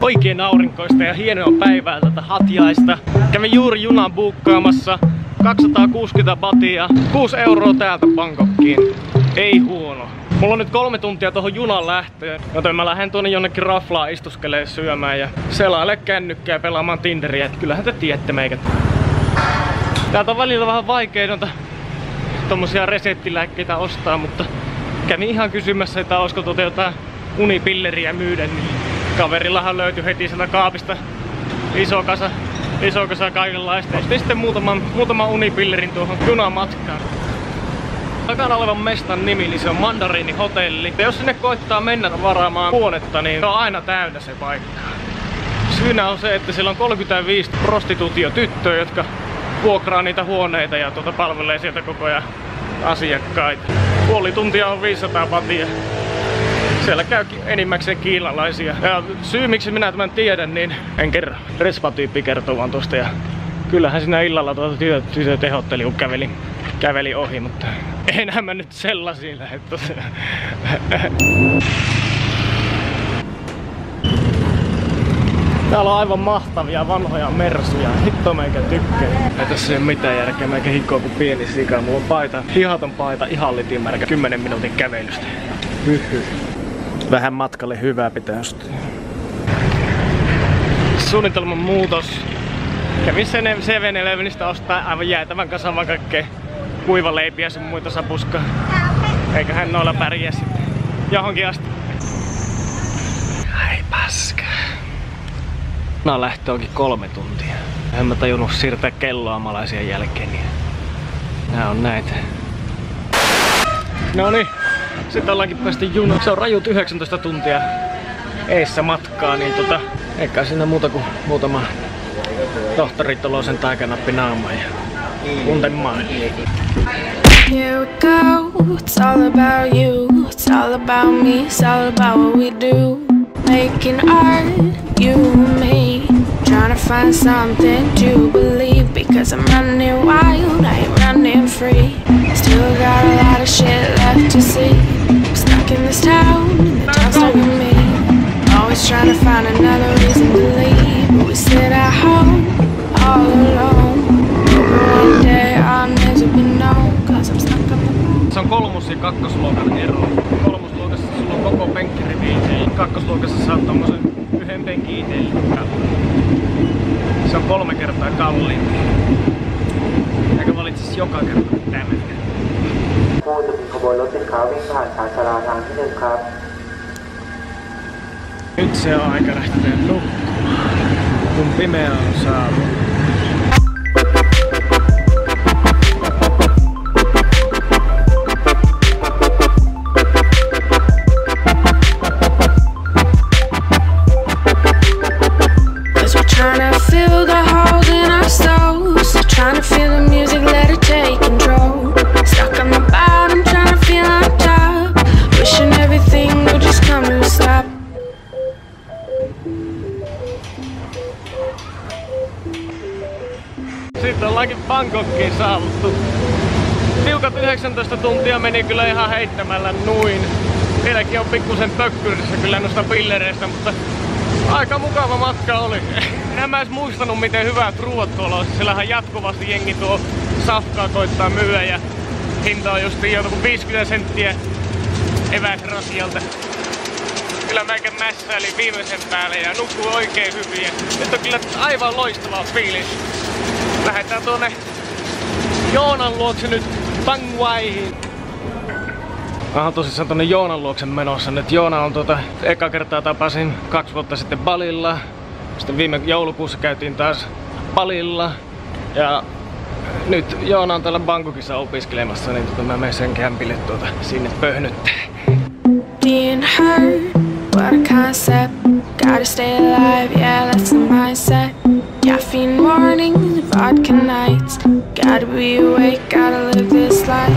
Oikein aurinkoista ja hienoa päivää tätä hatjaista. Kävin juuri junan buukkaamassa. 260 batia. 6 euroa täältä Bangkokkiin. Ei huono. Mulla on nyt kolme tuntia tuohon junan lähtöön, joten mä lähden tuonne jonnekin raflaa istuskelee syömään ja selaile kännykkää pelaamaan Tinderiä. Kyllähän te tiedätte meikät. Täältä on välillä vähän vaikea noita tommosia reseptilääkkeitä ostaa, mutta kävin ihan kysymässä, että olisiko tuota jotain unipilleriä myydä, niin kaverillahan löytyi heti sieltä kaapista iso kasa, iso kasa kaikenlaista. Ja sitten muutaman, muutaman unipillerin tuohon junamatkaan. Takana olevan mestan nimi, niin se on Mandariini hotelli. Ja jos sinne koittaa mennä varaamaan huonetta, niin se on aina täynnä se paikka. Syynä on se, että siellä on 35 prostituutiotyttöä, jotka vuokraa niitä huoneita ja tuota palvelee sieltä koko ajan asiakkaita. Puoli tuntia on 500 patia. Siellä käy enimmäkseen kiilalaisia. Ja syy miksi minä tämän tiedän, niin en kerro. Respa-tyyppi kertoo vaan tuosta. Ja kyllähän siinä illalla tuota tytöt, tytöt ehdotteli, kun käveli, käveli ohi, mutta enää mä nyt sellaisiin lähde Täällä on aivan mahtavia vanhoja mersuja. Hitto meikä tykkää. Ei tässä ei ole mitään järkeä. Meikä hikkoo kuin pieni sika. Mulla on paita, hihaton paita, ihan litimärkä. 10 minuutin kävelystä. Hyhy. Vähän matkalle hyvää pitää ostaa. Suunnitelman muutos. Kävin sen 7-Elevenistä ostaa aivan jäätävän kasan vaan kaikkea kuivaleipiä sun muita sapuskaa. Eiköhän noilla pärjää sitten johonkin asti. Ai paska. Nää lähtö onkin kolme tuntia. En mä tajunnut siirtää kelloa malaisien jälkeen, niin nää on näitä. No niin, sitten ollaankin päästy junaan. Se on rajut 19 tuntia eissä matkaa, niin tota, eikä siinä muuta kuin muutama tohtori Tolosen taikanappi naama ja tuntemaan. Here we go, it's all about you, it's all about me, it's all about what we do. Making art, you and me, trying to find something to believe because I'm running wild, I ain't running free. Still got a lot of shit left to see. I'm stuck in this town, and the town's stuck in me. Always trying to find another reason to leave, but we sit at home, ทางชาลาทางที่หนึ่งครับ Nyt se on aika lähteä nukkumaan, kun pimeä on saatu. Meni kyllä ihan heittämällä nuin. Vieläkin on pikkusen pökkyrissä kyllä noista pillereistä, mutta aika mukava matka oli. En mä edes muistanut miten hyvät ruoat tuolla on. Siellähän jatkuvasti jengi tuo safkaa koittaa myyä ja hinta on just joku 50 senttiä eväsrasialta. Kyllä meikä mässäili viimeisen päälle ja nukkuu oikein hyvin. Nyt on kyllä aivan loistava fiilis. Lähdetään tuonne Joonan luokse nyt Bangwaihin. Mä oon tosissaan tonne Joonan luokse menossa nyt. Joona on tuota, eka kertaa tapasin kaksi vuotta sitten Balilla. Sitten viime joulukuussa käytiin taas Balilla. Ja nyt Joona on täällä Bangkokissa opiskelemassa, niin tuota, mä menen sen kämpille tuota, sinne pöhnyttää. Being hurt, what a concept. Gotta stay alive, yeah, that's the mindset. Caffeine mornings, vodka nights. Gotta be awake, gotta live this life.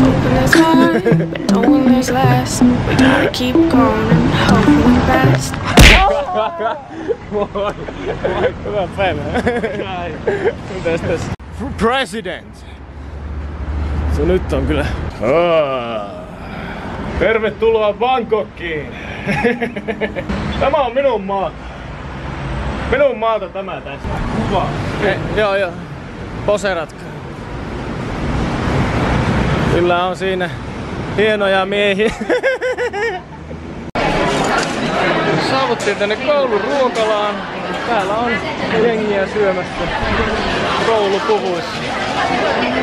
Open there's more, but no one there's less. We gotta keep going and hope for the best. Moi! Hyvää päivää. Mitäs tässä? President! Se nyt on kyllä... Ah. Tervetuloa Bangkokiin! tämä on minun maata. Minun maata tämä tässä. Kuva. E, joo joo. Poseratko. Kyllä on siinä hienoja miehiä. Saavuttiin tänne koulun ruokalaan. Täällä on jengiä syömässä koulupuvuissa.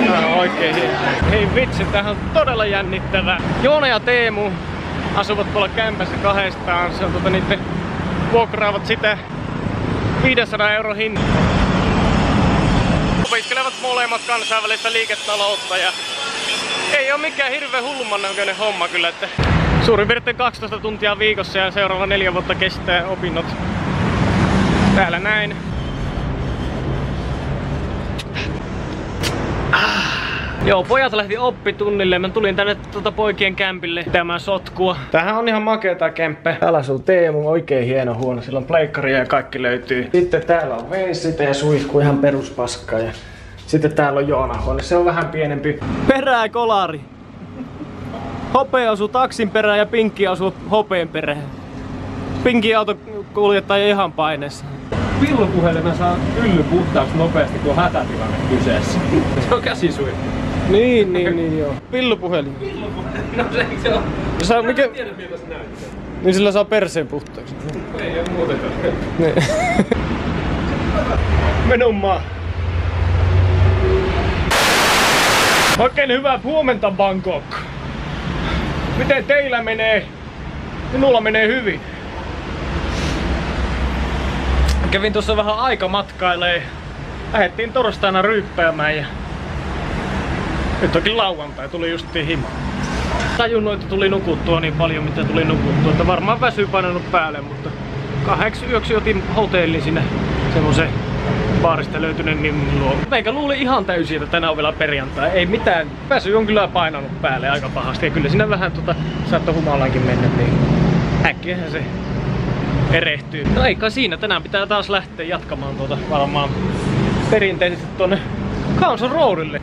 Tää on oikein hieno. Hei vitsi, tämähän on todella jännittävää. Joona ja Teemu asuvat tuolla kämpässä kahdestaan. Se on tuota niitten vuokraavat sitä 500 euro hinnan. Opiskelevat molemmat kansainvälistä liiketaloutta ja ei ole mikään hirveän hullumman näköinen homma kyllä, että suurin piirtein 12 tuntia viikossa ja seuraava neljä vuotta kestää opinnot. Täällä näin. Ah. Joo, pojat lähti oppitunnille. Mä tulin tänne tuota poikien kämpille pitämään sotkua. Tähän on ihan makea tää kämppä. Täällä asuu Teemu, oikein hieno huone. Sillä on pleikkaria ja kaikki löytyy. Sitten täällä on veissitä ja suihku ihan peruspaskaa. Ja sitten täällä on Joona huone. Se on vähän pienempi. Perää kolari. Hopea asuu taksin perään ja pinkki asuu hopeen perään. Pinkin auto kuljettaja ihan paineessa. Pillupuhelimen saa ylly puhtaaksi nopeasti, kun on hätätilanne kyseessä. Se on käsisuihku. Niin, niin, niin joo. Pillupuhelin. No se eikö se on? Saa, mikä... Mä tiedän miltä se näyttää. Niin sillä saa perseen puhtaaksi. Ei oo muutenkaan. Niin. Minun maa. Oikein hyvää huomenta Bangkok. Miten teillä menee? Minulla menee hyvin. Kävin tuossa vähän aika matkailee. Lähettiin torstaina ryyppäämään ja nyt onkin lauantai, tuli just hima. Tajunnut, että tuli nukuttua niin paljon, mitä tuli nukuttua. Että varmaan väsy painanut päälle, mutta kahdeksi yöksi otin hotellin sinne semmoisen baarista löytyneen niin luo. Meikä luuli ihan täysin, että tänään on vielä perjantai. Ei mitään. Väsy on kyllä painanut päälle aika pahasti. Ja kyllä siinä vähän tota, saattoi humalankin mennä, niin äkkiähän se erehtyy. No eikä siinä. Tänään pitää taas lähteä jatkamaan tuota varmaan perinteisesti tonne Council Roadille.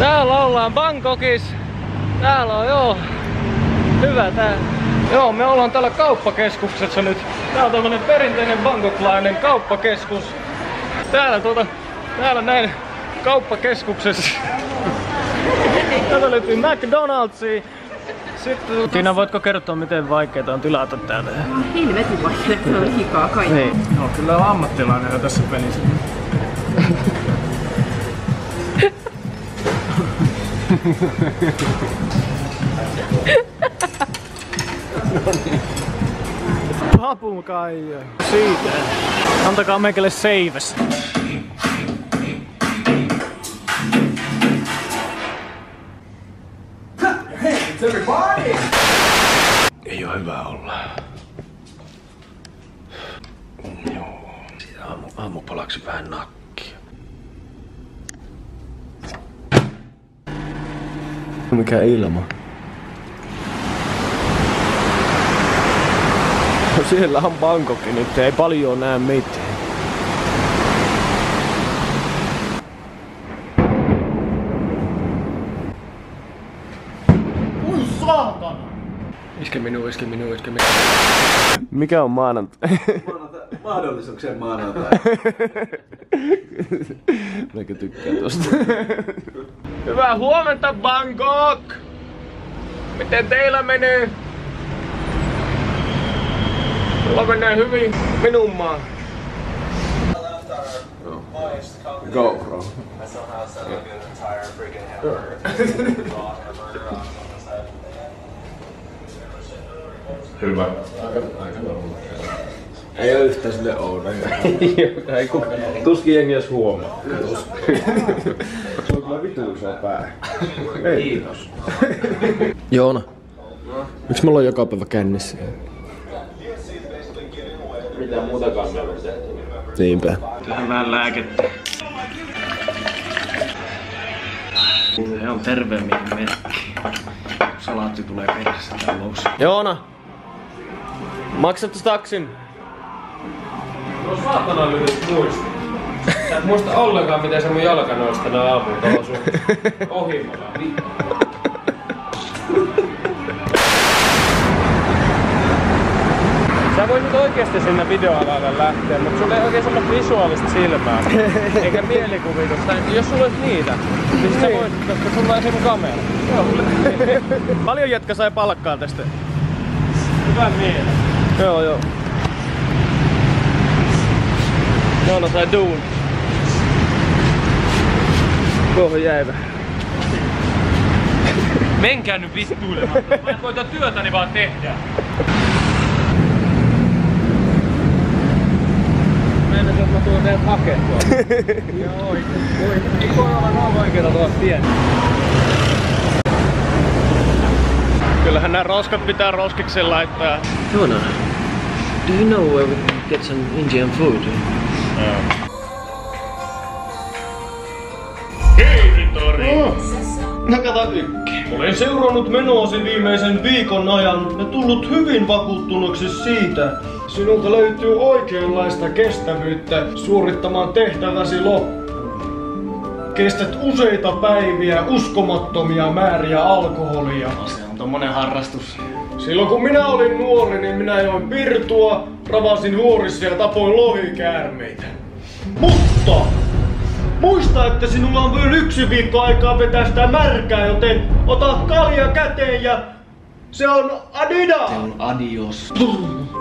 Täällä ollaan Bangkokis. Täällä on joo. Hyvä tää. Joo, me ollaan täällä kauppakeskuksessa nyt. Tää on tämmönen perinteinen bangkoklainen kauppakeskus. Täällä tuota, täällä näin kauppakeskuksessa. Täältä löytyy McDonald'sia. Sitten Tiina, voitko kertoa, miten vaikeaa on tilata täältä? Helvetin vaikea, että on hikaa kaikki. Niin. No, kyllä on ammattilainen jo tässä pelissä. Papukaija. Siitä. Antakaa meikälle seiväs. Ei oo hyvä olla. Joo. Siitä aamu, aamupalaksi vähän nakkia. Mikä ilma? No siellä on Bangkokki nyt, ei paljon näe mitään. Iske minua, iske minua, iske minua. Mikä on maanantai? Mahdollisuuksien maanantai. Mäkö tykkään tosta. Hyvää huomenta Bangkok! Miten teillä menee? Mulla menee hyvin. Minun maa. GoPro. Hyvä. Ei ole yhtään sille oudoja. Ei tuskin jengi edes huomaa. Se on kyllä vitu iso pää. Kiitos. Joona. Miksi mulla on joka päivä kännissä? Mitä muutakaan me ollaan tehty. Niinpä. Tähän vähän lääkettä. Se on terveen miehen merkki. Salaatti tulee perässä talous. Joona! Maksatko taksin? No saatana lyhyt muisti. Sä et muista ollenkaan, miten se mun jalka nousi tänä aamulla tuolla sun ohimolla. Sä voit nyt oikeesti sinne videoalalle lähteä, mutta sulla ei oikein semmoista visuaalista silmää. Eikä mielikuvitusta. Jos sulla olisi niitä, niin sä voisit, koska sulla on se mun kamera. Paljon jätkä sai palkkaa tästä? Hyvä mieli. Joo, joo. Joona sai duun. Tuohon jäivä. Menkää nyt vittuilemaan. Mä en voita työtäni vaan tehdä. Mennä että mä tulen teidät hakee tuolla. Joo oikein. Ei voi olla noin oikeeta tuolla tien. Kyllähän nämä roskat pitää roskikseen laittaa. Joona, do you know where we can get some Indian food? No kato ykki. Olen seurannut menoasi viimeisen viikon ajan ja tullut hyvin vakuuttuneeksi siitä. Sinulta löytyy oikeanlaista kestävyyttä suorittamaan tehtäväsi loppuun. Kestät useita päiviä uskomattomia määriä alkoholia. No, se on tommonen harrastus. Silloin kun minä olin nuori, niin minä join pirtua, ravasin huorissa ja tapoin lohikäärmeitä. Mutta Muista, että sinulla on vielä yksi viikko aikaa vetää sitä märkää, joten ota kalja käteen ja se on Adidas! On adios. Hemmetin